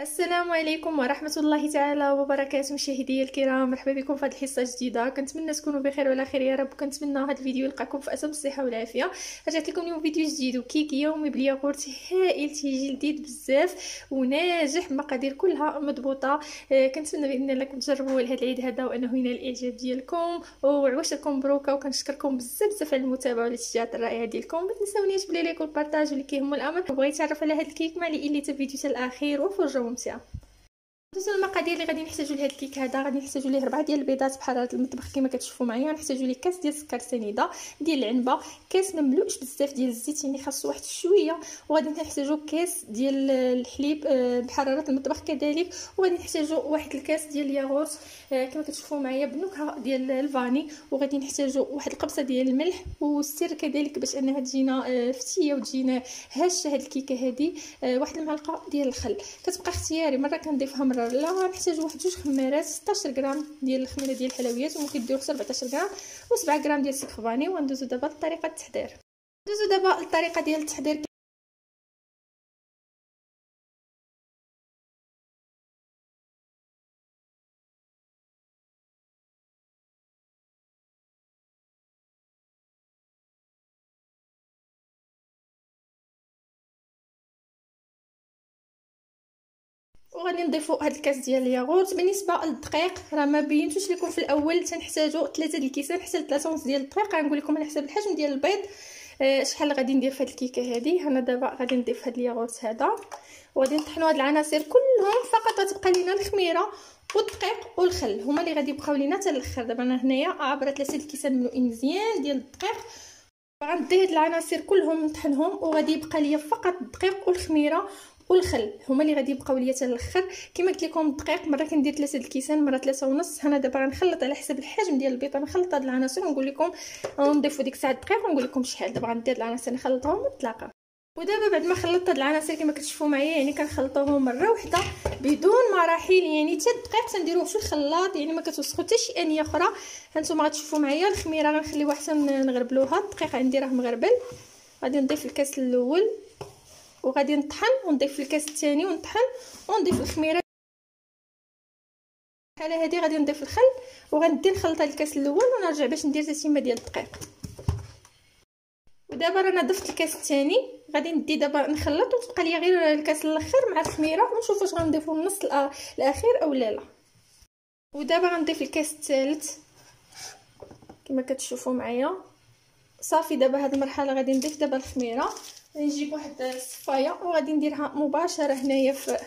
السلام عليكم ورحمة الله تعالى وبركاته مشاهدي الكرام مرحبا بكم في هذه الحصة جديدة كنتمنى تكونوا بخير وعلى خير. يا رب كنتمنى هذا الفيديو يلقاكم في أتم الصحة والعافية. رجعت لكم اليوم فيديو جديد وكيك يومي بالياغورت هائل تيجي لذيذ بزاف وناجح مقادير كلها مضبوطة. آه، كنتمنى بإذن الله تجربوا لهذا العيد هذا وأنه ينال الإعجاب ديالكم. وعواشركم مبروكة وكنشكركم بزاف بزاف على المتابعة والتشجيعات الرائعة ديالكم. ما تنساونيش ب les likes وال partage واللي كيهم الأمر. بغيت تعرف على هذا الكيك ما لي إلي فيديو حتى الأخير. وفرجة pronúncia دوزو المقادير اللي غادي نحتاجو لهاد الكيك هذا غادي نحتاجو ليه ربعه ديال البيضات بحراره المطبخ كما كتشوفوا معايا. نحتاجو ليه كاس ديال السكر سنيدة ديال العنبة كاس ما مملوش بزاف ديال الزيت يعني خاصو واحد شوية. وغادي نحتاجو كاس ديال الحليب آه، بحراره المطبخ كذلك. وغادي نحتاجو واحد الكاس ديال الياغورت آه، كما كتشوفوا معايا بالنكهه ديال الفاني. وغادي نحتاجو واحد القبصه ديال الملح والسر كذلك باش أنها تجينا آه، فتية وتجينا هشة هاد الكيكة هادي. واحد المعلقه ديال الخل. كتبقى اختياري مرة كنضيفها مرة لا نحتاجو واحد جوج خمارات 16 غرام ديال الخميرة ديال الحلويات وممكن ديروا حتى 14 غرام و7 غرام ديال السكر فاني وندوزو دابا لطريقة التحضير. ندوزو دابا للطريقه ديال التحضير وغادي نضيفوا هاد الكاس ديال الياغورت. بالنسبة للدقيق راه ما بينتوش لكم في الأول تنحتاجوا 3 ديال الكيسان حتى 3 ونص ديال الدقيق. غنقول لكم على حسب الحجم ديال البيض آه شحال غادي ندير في هاد الكيكة هادي. أنا دابا غادي نضيف هاد الياغورت هذا. وغادي نطحنوا هاد العناصر كلهم. فقط غتبقى لينا الخميرة والدقيق والخل. هما اللي غادي يبقاو لينا حتى الآخر دابا أنا هنايا عبره 3 الكيسان مزيان ديال الدقيق. غندي هاد العناصر كلهم نطحنهم. وغادي يبقى ليا فقط الدقيق والخميرة والخل. هما اللي غادي يبقاو ليا حتى الآخر كما قلت لكم الدقيق مرة كندير 3 الكيسان مرة 3 ونص. أنا دابا غنخلط على حسب الحجم ديال البيض. غنخلط هاد العناصر. ونقول لكم نضيفوا ديك الساعة الدقيق ونقول لكم شحال. دابا غندير العناصر نخلطهم ونتلاقاو ودابا بعد ما خلطت هاد العناصر كما كتشوفوا معايا يعني كنخلطوهم مرة واحدة بدون مراحل. يعني حتى الدقيق تنديروه في الخلاط. يعني ما كتوسخو حتى شي آنية أخرى. هانتوما غتشوفوا معايا الخميرة. غنخليوها حتى نغربلوها. الدقيق عندي راه مغربل. غادي نضيف الكاس الأول. وغادي نطحن ونضيف الكاس الثاني ونطحن ونضيف الخميرة. بحال هادي غادي نضيف الخل وغندي نخلط الكاس الأول ونرجع باش ندير تتمه ديال الدقيق. ودابا رانا ضفت الكاس الثاني غادي ندي دابا نخلط وتبقى لي غير الكاس الآخر مع الخميرة ونشوف واش غنضيفو النص الأخير أو لا لا. ودابا غنضيف الكاس الثالث كما كتشوفوا معايا. صافي دابا هاد المرحلة غادي نضيف دابا الخميرة. نجيب واحد الصفايه وغادي نديرها مباشرة هنايا في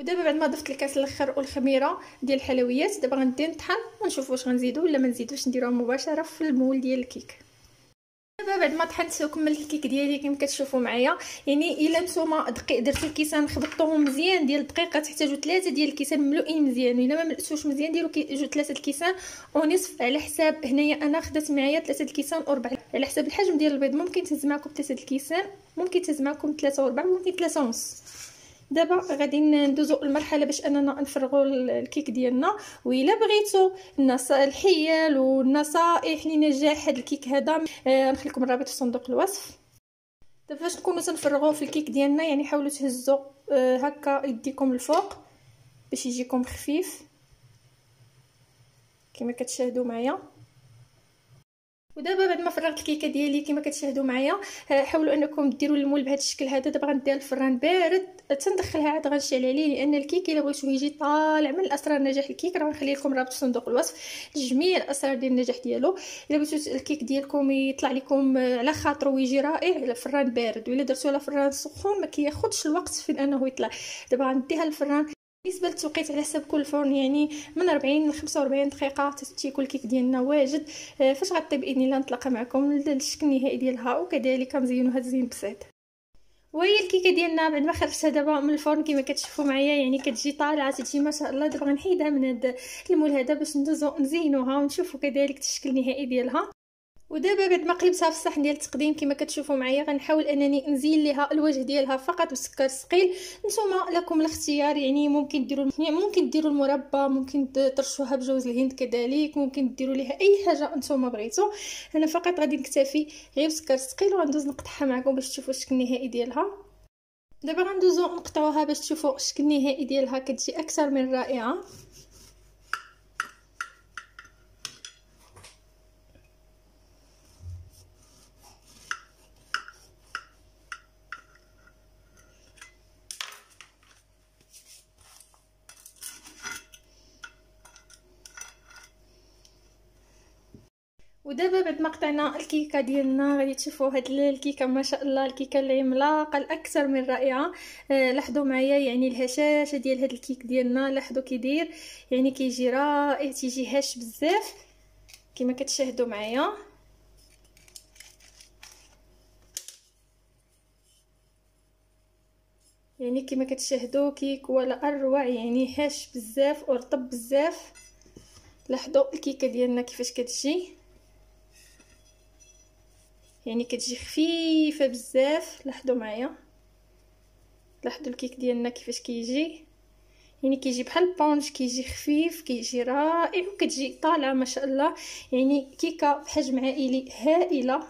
ودابا بعد ما ضفت الكاس الأخر والخميرة ديال الحلويات دابا غندي نطحن ونشوف واش غنزيدو ولا ما نزيدوش نديروها مباشرة في المول ديال الكيك. دابا بعد ما طحنت وكملت الكيك ديالي كما كتشوفوا معايا. يعني إلا نتوما دقيق درتو الكيسان خبطوهم مزيان ديال الدقيق تحتاجوا ثلاثة ديال الكيسان مملوئين مزيان. والا ما ملأتوش مزيان ديروا جو ثلاثة الكيسان. ونصف على حساب هنايا أنا خدات معايا ثلاثة الكيسان وربع على حساب الحجم ديال البيض ممكن تهز معكم ثلاثة الكيسان ممكن تهز معكم ثلاثة وربع ممكن ثلاثة ونص. دابا غادي ندوزو المرحلة باش أننا نفرغوا الكيك ديالنا وإلا بغيتو الحيل والنصائح لنجاح هذا الكيك هذا آه نخليكم الرابط في صندوق الوصف. دابا فاش نكونوا تنفرغوه في الكيك ديالنا يعني حاولوا تهزوا آه هكا يديكم الفوق باش يجيكم خفيف. كما كتشاهدوا معايا. ودابا بعد ما فرغت الكيكة ديالي كما كتشاهدوا معايا حاولوا أنكم ديروا المول بهذا الشكل هذا دابا غندير الفران بارد تندخلها عاد غنشعل عليه لأن الكيك إلا بغيتو يجي طالع من اسرار نجاح الكيك راه غنخلي لكم رابط في صندوق الوصف جميع الأسرار ديال النجاح ديالو. إلا بغيتو الكيك ديالكم يطلع لكم على خاطر ويجي رائع على فران بارد ولا درتو على فران سخون ما كياخذش الوقت في أنه يطلع. دابا غنديها الفران. بالنسبة للتوقيت على حسب كل فرن يعني من 40 ل 45 دقيقة تيكون الكيك ديالنا واجد. آه، فاش غطي بإذن الله نتلاقى معكم الشكل النهائي ديالها وكذلك نزينوها تزيين بسيط وهي الكيكة ديالنا بعد ما خرجتها دابا من الفرن كما كتشوفوا معايا يعني كتجي طالعة تجي ما شاء الله دابا غنحيدها من هذا المول هذا باش ندوزو نزينوها ونشوفوا كذلك الشكل النهائي ديالها. ودابا بعد ما قلبتها في الصحن ديال التقديم كما كتشوفوا معايا غنحاول أنني نزين ليها الوجه ديالها فقط بالسكر ثقيل. نتوما لكم الاختيار يعني ممكن ديروا يعني ممكن ديروا المربى ممكن ترشوها بجوز الهند كذلك ممكن ديروا ليها أي حاجة نتوما بغيتو. أنا فقط غادي نكتفي غير بسكر ثقيل وغندوز نقطعها معكم باش تشوفوا الشكل النهائي ديالها. دابا غندوزو نقطعوها باش تشوفوا الشكل النهائي ديالها كتجي أكثر من رائعة. ودابا بعد ما قطعنا الكيكة ديالنا غادي تشوفوا هاد الكيكة ما شاء الله الكيكة اللي الأكثر من رائعة. آه لاحظوا معايا يعني الهشاشة ديال هاد الكيك ديالنا لاحظوا كيدير. يعني كيجي رائع تيجي هش بزاف. كما كتشاهدوا معايا. يعني كما كتشاهدوا كيك ولا أروع يعني هش بزاف ورطب بزاف. لاحظوا الكيكة ديالنا كيفاش كتجي. يعني كتجي خفيفة بزاف لاحظوا معايا؟ لاحظوا الكيك ديالنا كيفاش كيجي؟ يعني كيجي بحال البونج كيجي خفيف كيجي رائع وكتجي طالعه ما شاء الله. يعني كيكة بحجم عائلي هائلة.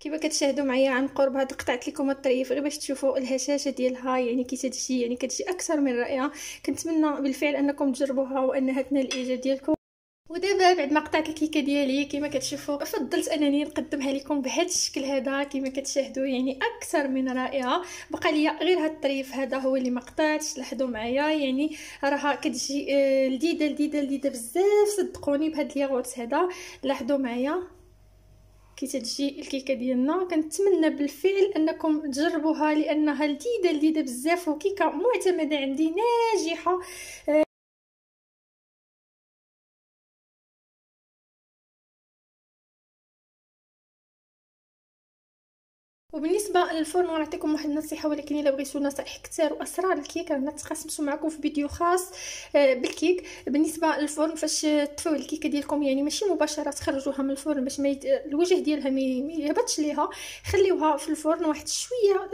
كيف كتشاهدوا معايا عن قرب هاد قطعت لكم الطريف غير باش تشوفوا الهشاشة ديالها. يعني كي تجي يعني كتجي أكثر من رائعة. كنتمنى بالفعل أنكم تجربوها وأنها تنال الاعجاب ديالكم. ودابا بعد ما قطعت الكيكة ديالي كما كتشوفوا فضلت أنني نقدمها لكم بهذا الشكل هذا كما كتشاهدوا يعني أكثر من رائعة. بقى لي غير هاد الطريف هذا هو اللي ما قطعتش لاحظوا معايا يعني راها كتجي آه، لذيذة لذيذة لذيذة بزاف. صدقوني بهاد الياغورت هذا لاحظوا معايا. كي تجي الكيكة ديالنا كنتمنى بالفعل أنكم تجربوها لأنها لذيذة لذيذة بزاف وكيكة معتمدة عندي ناجحة. وبالنسبة للفرن غنعطيكم واحد النصيحه ولكن إلا بغيتو نصائح كثار وأسرار الكيك. رانا تقاسمتو معكم في فيديو خاص آه، بالكيك. بالنسبة للفرن فاش تطفيو الكيكة ديالكم يعني ماشي مباشرة تخرجوها من الفرن باش ما يت... الوجه ديالها ما يهبطش ليها. خليوها في الفرن واحد شوية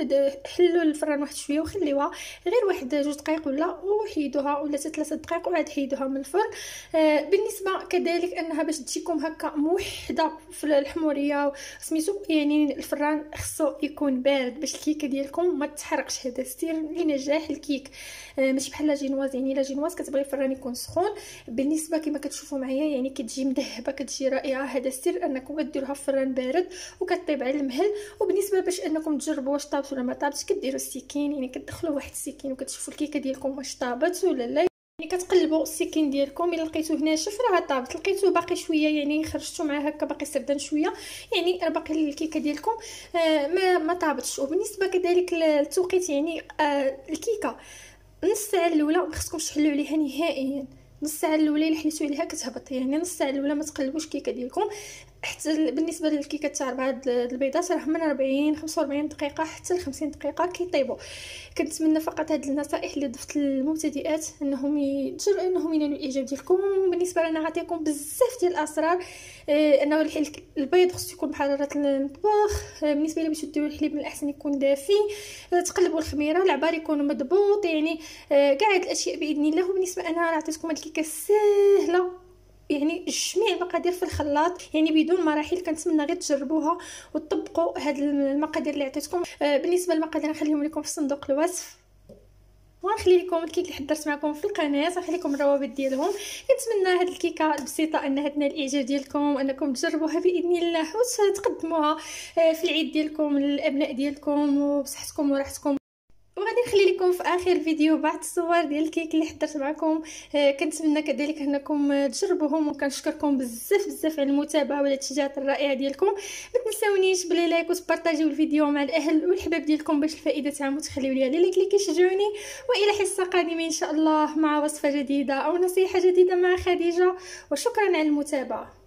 حلوا الفران واحد شوية وخليوها غير واحد جوج دقائق ولا وحيدوها ولا ثلاثة دقائق وعاد حيدوها من الفرن آه، بالنسبة كذلك أنها باش تجيكم هكا موحدة في الحمورية سميتو يعني الفران خصو يكون بارد باش الكيكه ديالكم ما تحرقش. هذا سر لنجاح الكيك. آه ماشي بحال la génoise. يعني la génoise كتبغي الفران يكون سخون. بالنسبة كما كتشوفوا معايا يعني كتجي مذهبة كتجي رائعة. هذا السر أنكم كديروها في فران بارد وكطيب على المهل. وبالنسبة باش أنكم تجربوا واش طابت ولا ما طابتش كديروا السكين. يعني كتدخلوا واحد السكين وكتشوفوا الكيكة ديالكم واش طابت ولا لا. يعني كتقلبوا السكين ديالكم إلا لقيتوه ناشف راه طابت لقيتوه باقي شوية يعني خرجتو معاه هكا باقي سردان شوية يعني راه باقي الكيكة ديالكم آه ما ما طابتش. وبالنسبة كذلك للتوقيت يعني آه الكيكة نص ساعة الأولى ما خصكمش تحلوا عليها نهائيا. نص ساعة الأولى إلا حليتو عليها كتهبط يعني نص ساعة الأولى ما تقلبوش الكيكة ديالكم. حتى بالنسبة للكيكة تاع ربعة البيضات راه من 40 45 دقيقة حتى ل 50 دقيقة كيطيبوا كنتمنى فقط هاد النصائح اللي ضفت للمبتدئات إنهم يجروا إنهم ينالوا الاعجاب ديالكم. بالنسبة لنا غنعطيكم بزاف ديال الأسرار. آه أنه البيض خصو يكون بحراره المطبخ. آه بالنسبة إلى باش ديروا الحليب من الأحسن يكون دافي. آه تقلبوا الخميرة العبار يكون مضبوط يعني آه كاع هاد الأشياء بإذن الله. وبالنسبة أنا عطيتكم هاد الكيكة ساهله يعني جميع المقادير في الخلاط يعني بدون مراحل كنتمنى غير تجربوها وتطبقوا هاد المقادير اللي عطيتكم. آه بالنسبة للمقادير نخليهم لكم في صندوق الوصف. وغنخلي لكم الكيك اللي حضرت معكم في القناة غنخلي لكم الروابط ديالهم. كنتمنى هاد الكيكة البسيطة انها تنال الإعجاب ديالكم أنكم تجربوها بإذن الله وتقدموها آه، في العيد ديالكم للأبناء ديالكم وبصحتكم وراحتكم. وغادي نخلي لكم في آخر فيديو بعض الصور ديال الكيك اللي حضرت معكم. آه كنتمنى كذلك أنكم تجربوهم وكنشكركم بزاف بزاف على المتابعة والتشجيعات الرائعة ديالكم. ما تنساونيش ب les likes وتبارطاجيو الفيديو مع الأهل والحباب ديالكم باش الفائدة تعم وتخليو les likes اللي كيشجعوني وإلى حصة قادمة إن شاء الله مع وصفة جديدة أو نصيحة جديدة مع خديجة. وشكرا على المتابعة.